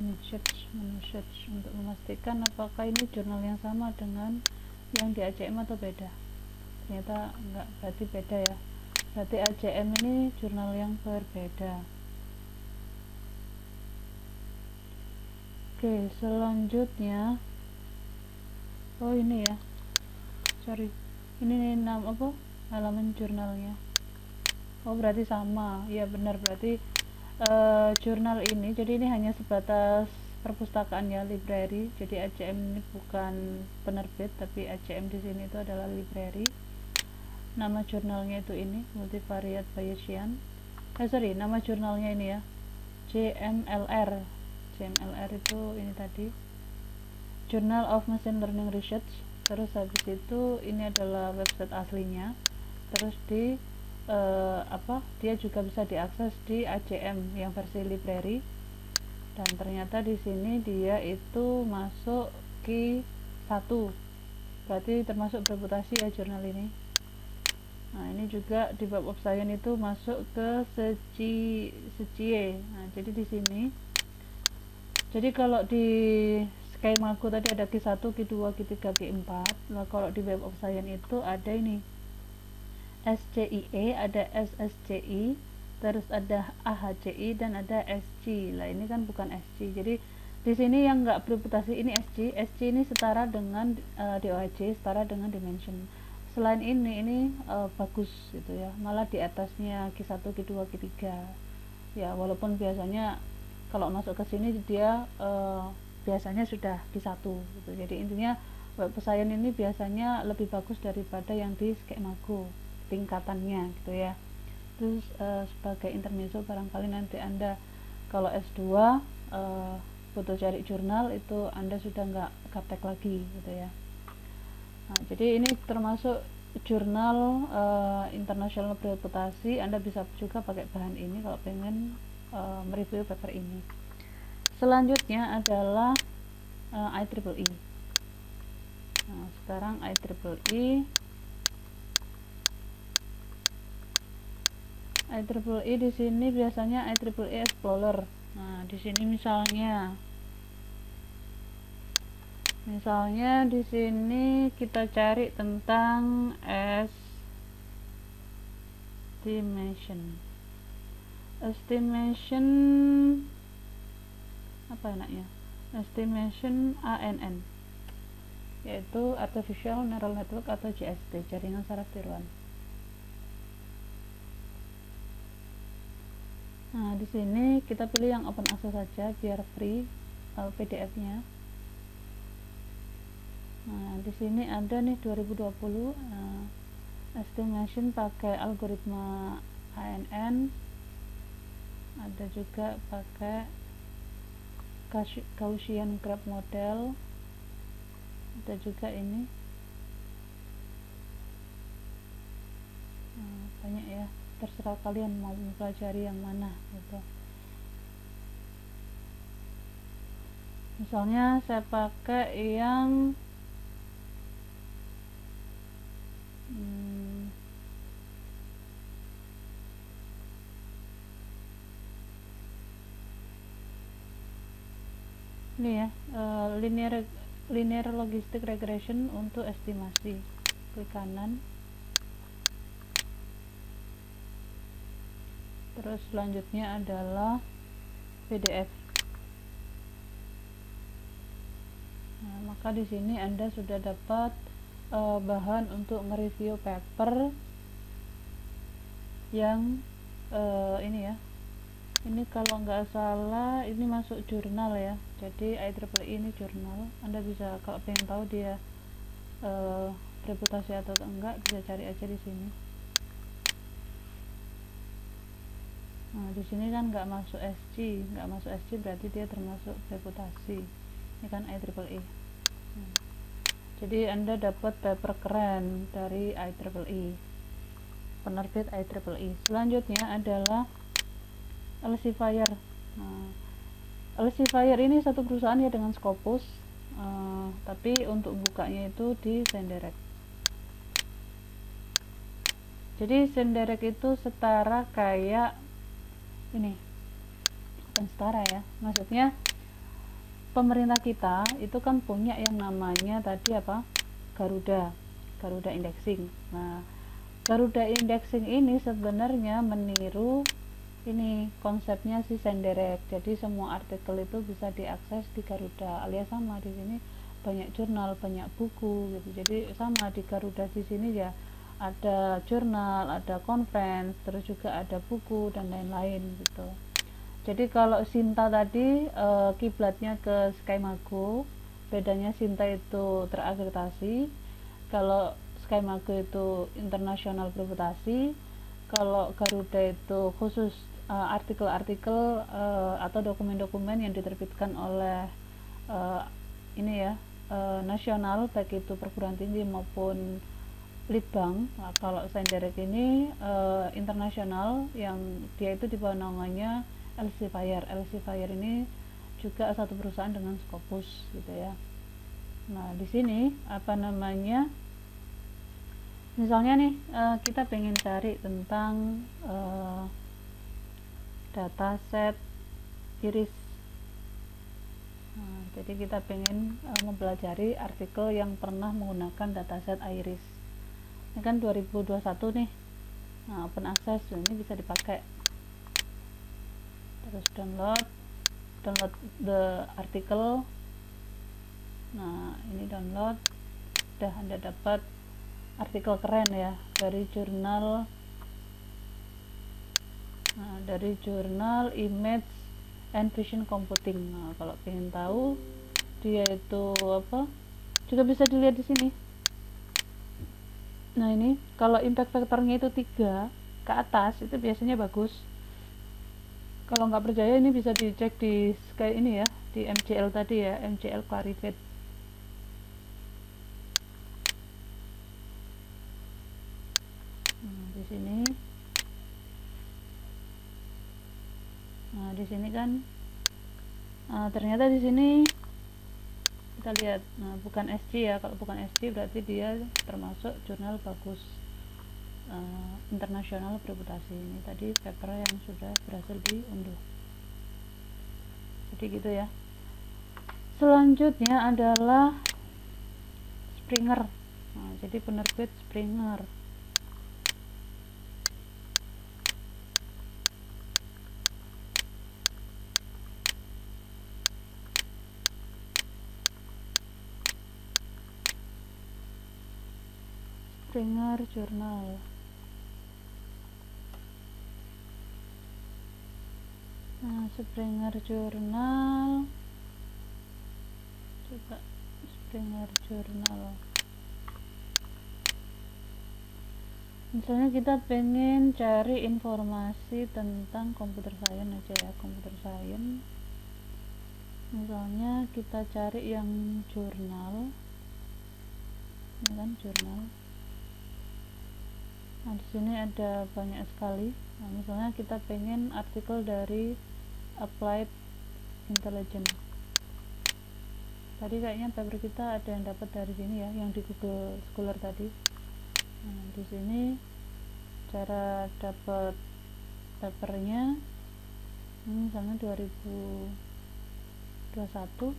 Menu search menu search untuk memastikan apakah ini jurnal yang sama dengan yang di ACM atau beda. Ternyata enggak berarti beda ya. Berarti ACM ini jurnal yang berbeda oke selanjutnya. Oh ini ya. Sorry. Ini nama apa? Halaman jurnalnya. Oh berarti sama. Ya benar. Berarti uh, jurnal ini jadi ini hanya sebatas perpustakaan ya library. Jadi ACM ini bukan penerbit tapi ACM di sini itu adalah library. Nama jurnalnya itu ini multivariate Bayesian. Eh sorry nama jurnalnya ini ya JMLR JMLR itu ini tadi. Journal of Machine Learning Research. Terus habis itu ini adalah website aslinya. Terus di uh, apa dia juga bisa diakses di ACM yang versi library. Dan ternyata di sini dia itu masuk key 1 berarti termasuk reputasi ya jurnal ini. Nah ini juga di bab science itu masuk ke seci secie. Nah jadi di sini jadi kalau di skema aku tadi ada Q1, Q2, Q3, Q4 nah kalau di web of science itu ada ini. SCIE ada SSCI terus ada AHCI dan ada SC lah ini kan bukan SC jadi di sini yang enggak bereputasi ini SC SC ini setara dengan uh, eh, DOHC setara dengan dimension. Selain ini ini uh, bagus gitu ya. Malah di atasnya Q1 Q2 Q3 ya walaupun biasanya kalau masuk ke sini dia uh, biasanya sudah Q1 gitu. Jadi intinya web ini biasanya lebih bagus daripada yang di skemago tingkatannya gitu ya. Terus uh, sebagai intermezzo barangkali nanti anda kalau S2 uh, eh, butuh cari jurnal itu anda sudah nggak gaptek lagi gitu ya. Nah, jadi ini termasuk jurnal uh, internasional bereputasi. Anda bisa juga pakai bahan ini kalau pengen uh, mereview paper ini. Selanjutnya adalah uh, IEEE nah, sekarang IEEE IEEE di sini biasanya IEEE Explorer. Nah, di sini misalnya misalnya di sini kita cari tentang estimation estimation apa enaknya estimation ANN yaitu artificial neural network atau JST jaringan saraf tiruan Nah, di sini kita pilih yang open access saja biar free uh, eh, PDF-nya. Nah, di sini ada nih 2020 uh, eh, estimation pakai algoritma ANN. Ada juga pakai Gaussian graph model. Ada juga ini. Nah, banyak ya terserah kalian mau mempelajari yang mana gitu misalnya saya pakai yang hmm, ini ya uh, linear linear logistic regression untuk estimasi. Klik kanan. Terus selanjutnya adalah PDF nah, maka di sini Anda sudah dapat uh, bahan untuk mereview paper yang uh, ini ya. Ini kalau nggak salah ini masuk jurnal ya jadi IEEE ini jurnal. Anda bisa kalau pengen tahu dia uh, reputasi atau enggak bisa cari aja di sini. Nah di sini kan nggak masuk SC nggak masuk SC berarti dia termasuk reputasi. Ini kan IEEE hmm. jadi anda dapat paper keren dari IEEE penerbit IEEE selanjutnya adalah Elsevier. Nah, Elsevier ini satu perusahaan ya dengan Scopus uh, tapi untuk bukanya itu di Senderek. Jadi Senderek itu setara kayak ini bukan setara ya maksudnya pemerintah kita itu kan punya yang namanya tadi apa? Garuda Garuda Indexing. Nah Garuda Indexing ini sebenarnya meniru ini konsepnya si Senderek jadi semua artikel itu bisa diakses di Garuda alias sama di sini banyak jurnal banyak buku gitu jadi sama di Garuda di sini ya ada jurnal, ada conference, terus juga ada buku dan lain-lain gitu. Jadi kalau Sinta tadi e, kiblatnya ke Skymago, bedanya Sinta itu terakreditasi, kalau Skymago itu internasional bereputasi, kalau Garuda itu khusus eh, artikel-artikel e, atau dokumen-dokumen yang diterbitkan oleh e, ini ya e, nasional baik itu perguruan tinggi maupun Litbang. Nah, kalau Senderek ini uh, internasional yang dia itu di bawah namanya Elsevier. Elsevier ini juga satu perusahaan dengan Scopus gitu ya. Nah di sini apa namanya misalnya nih uh, kita pengen cari tentang uh, dataset iris. Nah, jadi kita pengen uh, mempelajari artikel yang pernah menggunakan dataset iris. Ini kan 2021 nih. Nah open access ini bisa dipakai. Terus download download the article. Nah ini download. Udah anda dapat artikel keren ya dari jurnal nah, dari jurnal image and vision computing. Nah kalau ingin tahu dia itu apa? Juga bisa dilihat di sini. Nah ini kalau impact faktornya itu tiga ke atas itu biasanya bagus. Kalau nggak percaya ini bisa dicek di kayak ini ya di MCL tadi ya MCL Clarivate nah, di sini nah di sini kan. Nah, ternyata di sini kita lihat nah bukan SC ya kalau bukan SC berarti dia termasuk jurnal bagus uh, internasional reputasi. Ini tadi paper yang sudah berhasil diunduh. Jadi gitu ya. Selanjutnya adalah Springer. Nah, jadi penerbit Springer Springer Journal. Nah Springer Journal. Coba Springer Journal. Misalnya kita pengen cari informasi tentang komputer science aja ya komputer science misalnya kita cari yang jurnal. Ini kan jurnal nah di sini ada banyak sekali. Nah misalnya kita pengen artikel dari applied intelligence. Tadi kayaknya paper kita ada yang dapat dari sini ya yang di Google Scholar tadi. Nah di sini cara dapat papernya ini misalnya 2021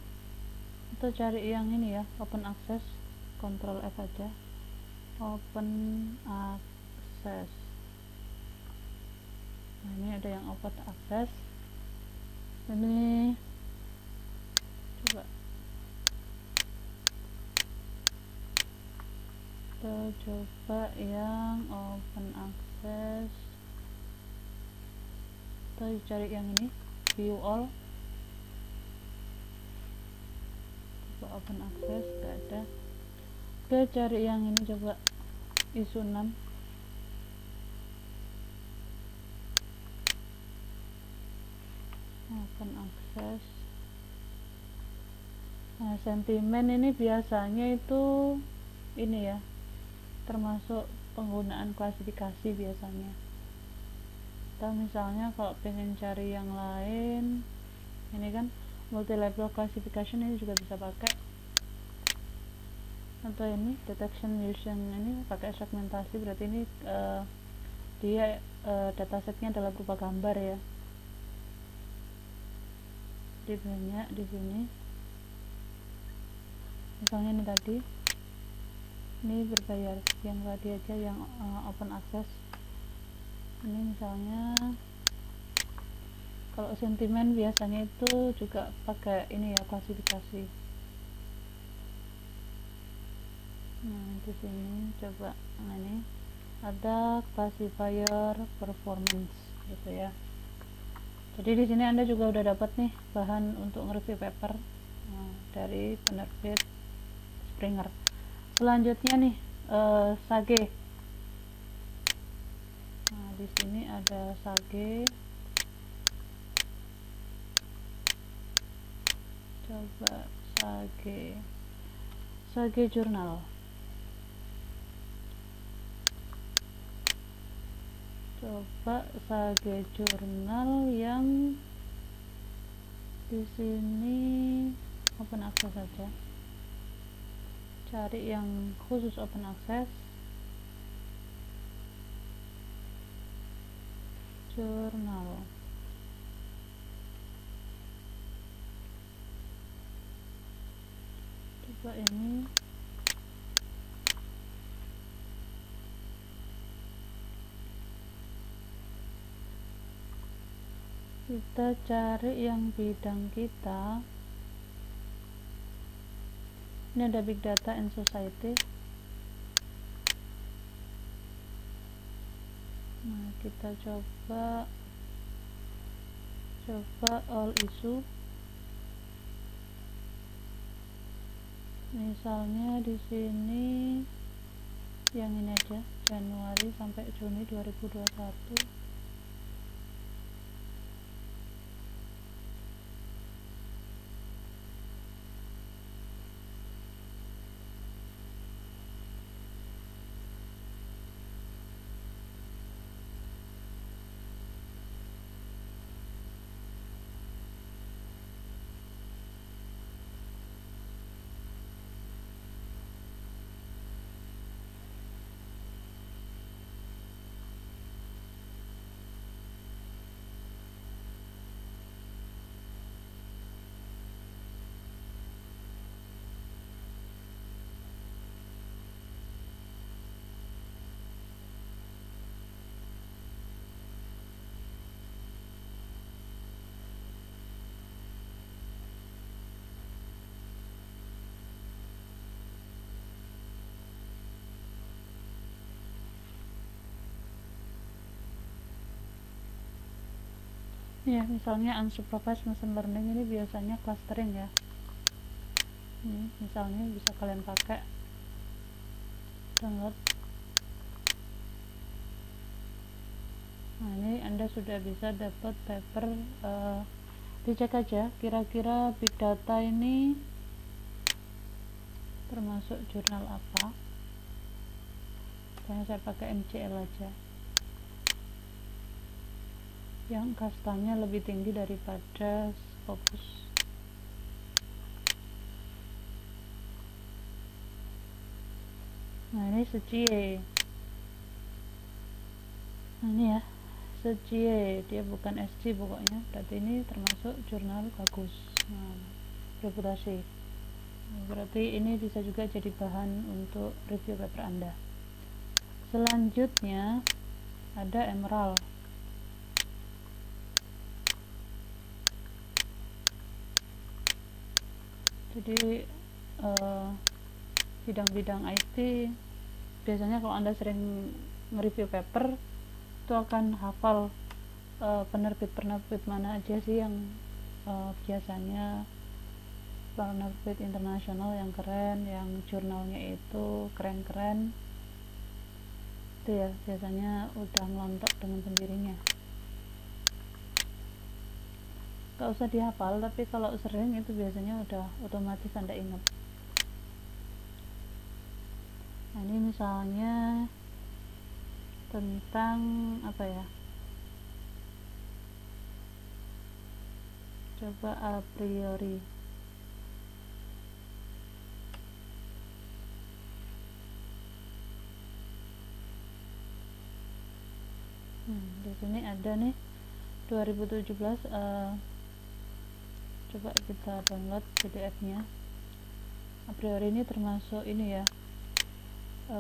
atau cari yang ini ya open access control F aja. Open access nah ini ada yang open access ini coba. Kita coba yang open access kita cari yang ini view all. Coba open access gak ada. Oke cari yang ini coba isu 6 open access. Nah sentimen ini biasanya itu ini ya termasuk penggunaan klasifikasi biasanya. Atau misalnya kalau pengen cari yang lain ini kan multi level classification ini juga bisa pakai. Atau ini detection using ini pakai segmentasi berarti ini uh, dia uh, datasetnya adalah berupa gambar ya jadi banyak di sini misalnya ini tadi ini berbayar yang tadi aja yang uh, open access. Ini misalnya kalau sentimen biasanya itu juga pakai ini ya klasifikasi. Nah di sini coba nah ini ada classifier performance gitu ya jadi di sini anda juga udah dapat nih bahan untuk nge-review paper nah, dari penerbit Springer. Selanjutnya nih uh, Sage. Nah di sini ada Sage. Coba Sage. Sage Jurnal coba Sage Jurnal yang di sini open access saja. Cari yang khusus open access. Jurnal. Coba ini kita cari yang bidang kita. Ini ada big data and society. Nah kita coba coba all issue. Misalnya di sini yang ini aja Januari sampai Juni 2021 ya misalnya unsupervised machine learning ini biasanya clustering ya. Ini misalnya bisa kalian pakai. Download nah ini anda sudah bisa dapat paper uh, dicek aja kira-kira big data ini termasuk jurnal apa. Saya pakai MCL aja yang kastanya lebih tinggi daripada Scopus nah ini secie nah ini ya secie dia bukan SC pokoknya. Berarti ini termasuk jurnal bagus. Nah, reputasi. Berarti ini bisa juga jadi bahan untuk review paper anda. Selanjutnya ada emerald jadi eh, bidang-bidang uh, IT biasanya kalau anda sering nge-review paper itu akan hafal uh, penerbit-penerbit mana aja sih yang uh, biasanya penerbit internasional yang keren yang jurnalnya itu keren-keren. Itu ya biasanya udah melontok dengan sendirinya gak usah dihafal tapi kalau sering itu biasanya udah otomatis anda ingat. Nah ini misalnya tentang apa ya? Coba a priori. Hmm, di sini ada nih 2017 uh, coba kita download pdf nya a priori ini termasuk ini ya e,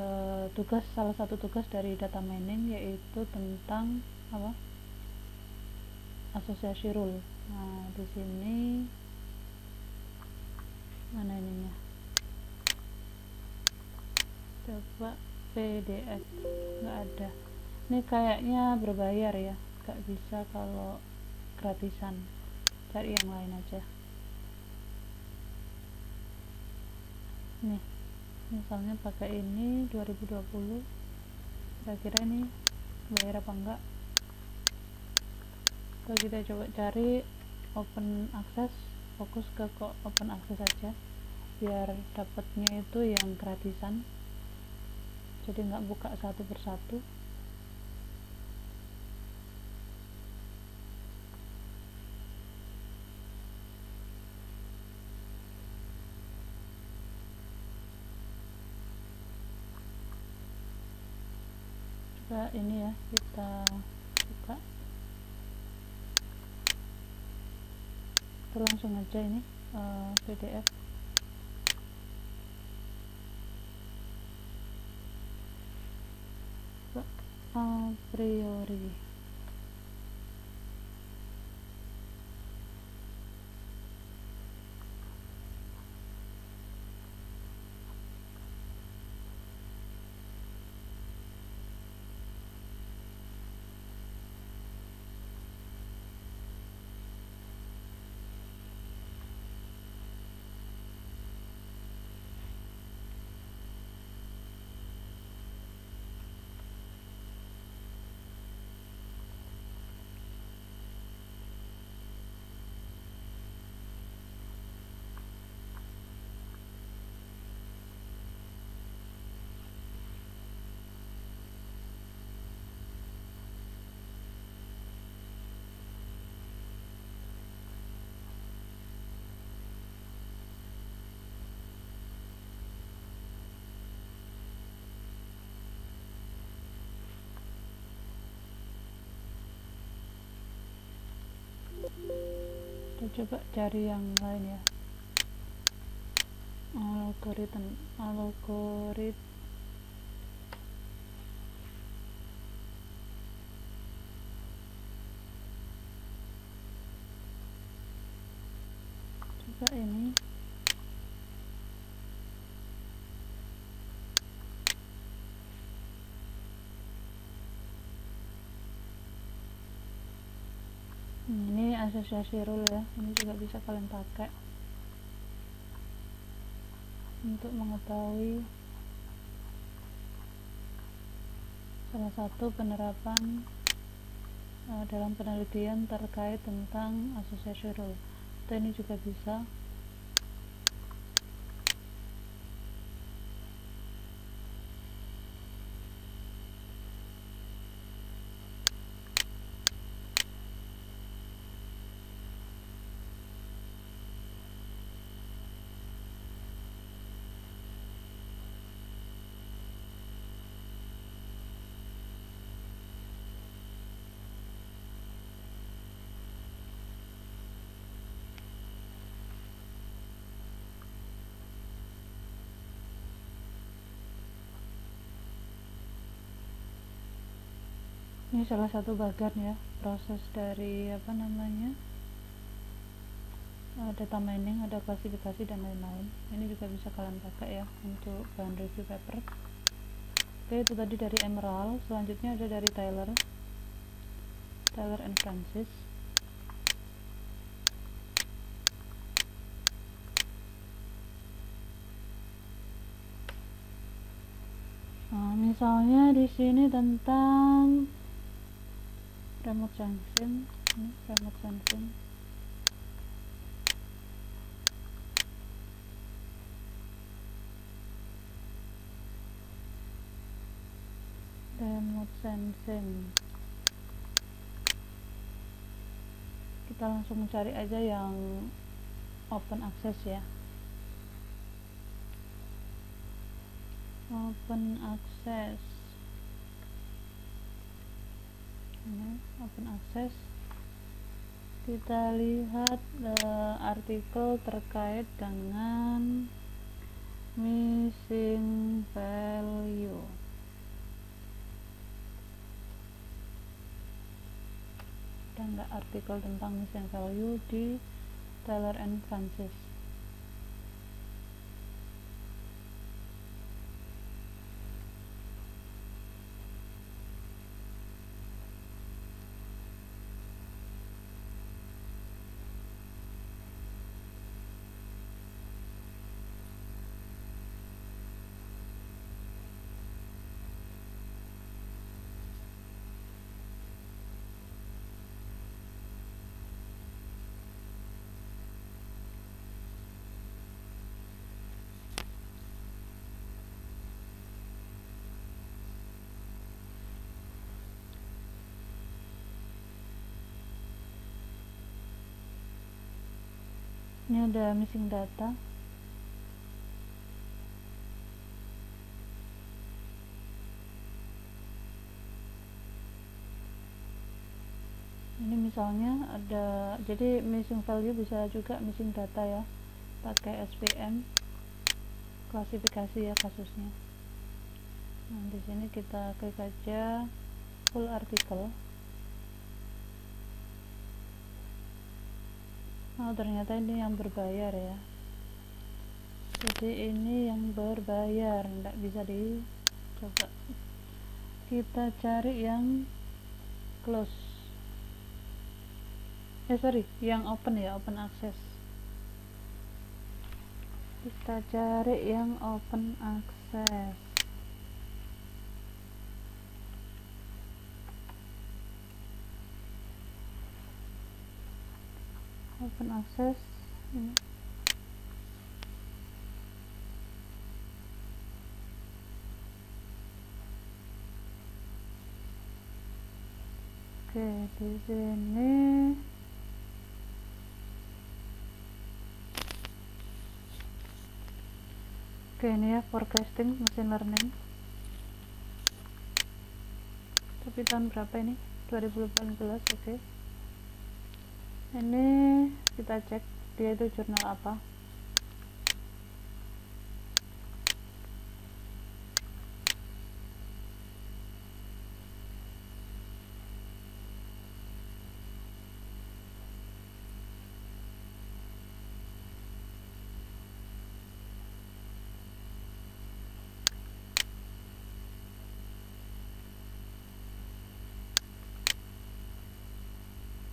tugas salah satu tugas dari data mining yaitu tentang apa? Asosiasi rule. Nah di sini mana ininya? Coba pdf nggak ada. Ini kayaknya berbayar ya nggak bisa kalau gratisan cari yang lain aja. Nih misalnya pakai ini 2020 kira-kira ini bayar apa enggak? Kalau kita coba cari open access fokus ke open access saja biar dapatnya itu yang gratisan. Jadi nggak buka satu persatu kita ini ya kita buka kita langsung aja ini uh, eh, PDF a priori kita coba cari yang lain ya. Algoritma algorit ini. Ini asosiasi rule ya ini juga bisa kalian pakai. Untuk mengetahui salah satu penerapan uh, dalam penelitian terkait tentang asosiasi rule. Atau ini juga bisa ini salah satu bagian ya proses dari apa namanya? Data mining ada klasifikasi dan lain-lain. Ini juga bisa kalian pakai ya untuk bahan review paper. Oke itu tadi dari Emerald. Selanjutnya ada dari Tyler. Tyler and Francis. Nah, misalnya di sini tentang remote sensing, ini remote sensing. Remote sensing. Kita langsung mencari aja yang open access ya. open access ini open access. Kita lihat uh, artikel terkait dengan missing value. Ada nggak artikel tentang missing value di Taylor and Francis ini ada missing data. Ini misalnya ada jadi missing value bisa juga missing data ya. Pakai SPM klasifikasi ya kasusnya. Nah di sini kita klik aja full article oh ternyata ini yang berbayar ya. Jadi ini yang berbayar tidak bisa dicoba. Kita cari yang close. Eh sorry yang open ya open access. Kita cari yang open access open access. Oke di sini. Oke ini ya forecasting machine learning. Tapi tahun berapa ini? 2018 oke. okay ini kita cek dia itu jurnal apa.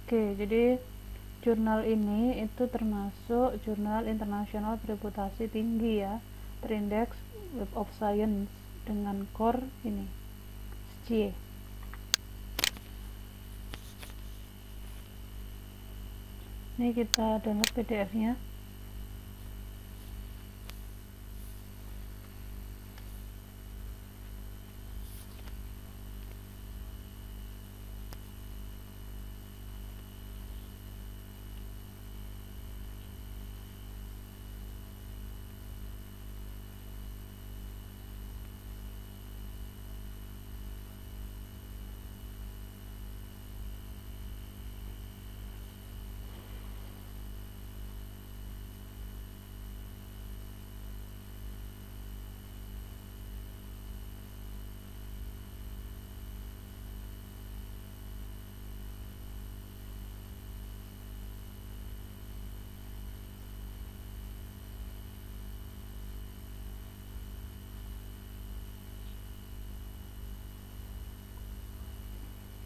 Oke, jadi jurnal ini itu termasuk jurnal internasional bereputasi tinggi ya terindeks Web of Science dengan core ini SCIE ini kita download pdf nya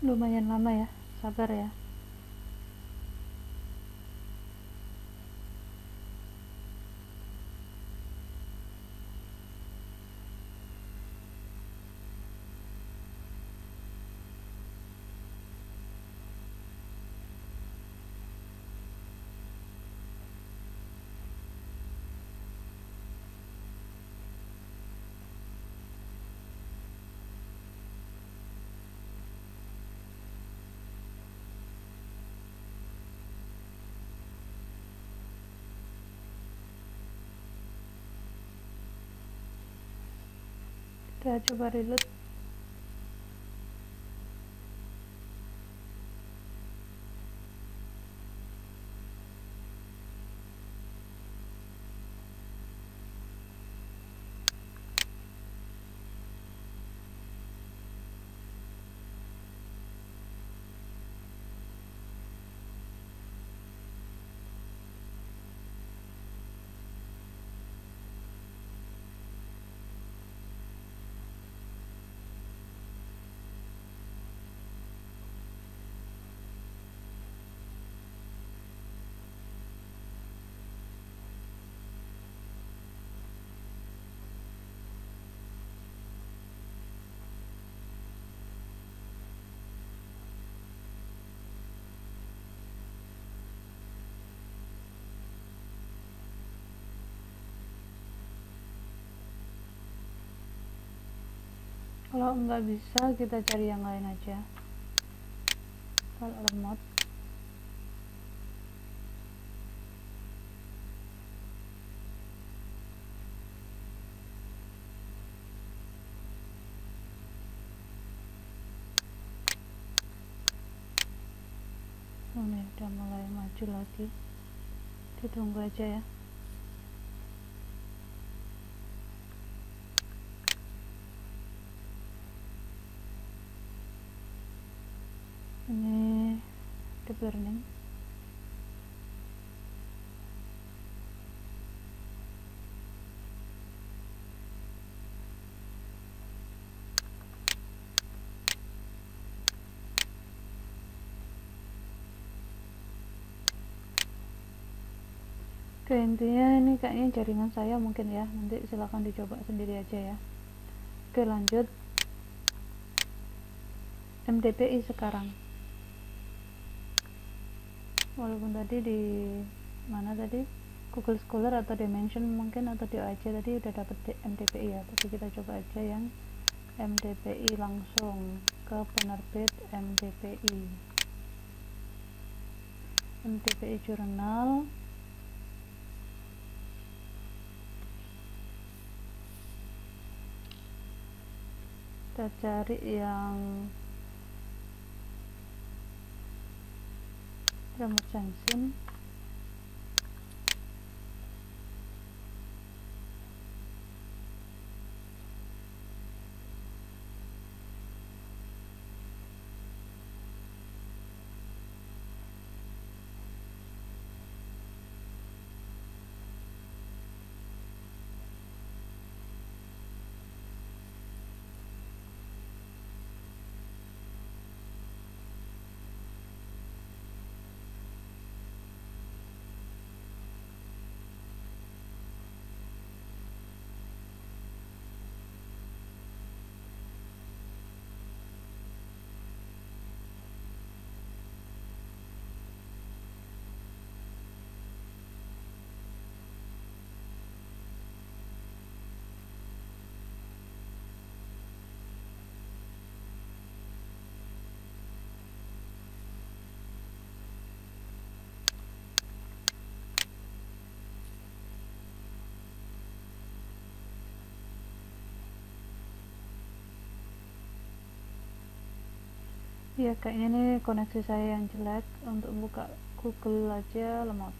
lumayan lama ya sabar ya kita kalau nggak bisa kita cari yang lain aja. File remote oh ini udah mulai maju lagi? Kita tunggu aja ya ini the burning. Oke intinya ini kayaknya jaringan saya mungkin ya. Nanti silahkan dicoba sendiri aja ya. Oke lanjut. MDPI sekarang walaupun tadi di mana tadi? Google Scholar atau Dimension mungkin atau di OAC tadi udah dapet MDPI ya. Tapi kita coba aja yang MDPI langsung ke penerbit MDPI MDPI Journal kita cari yang remote sensing ya kayaknya ini koneksi saya yang jelek. Untuk buka Google aja lemot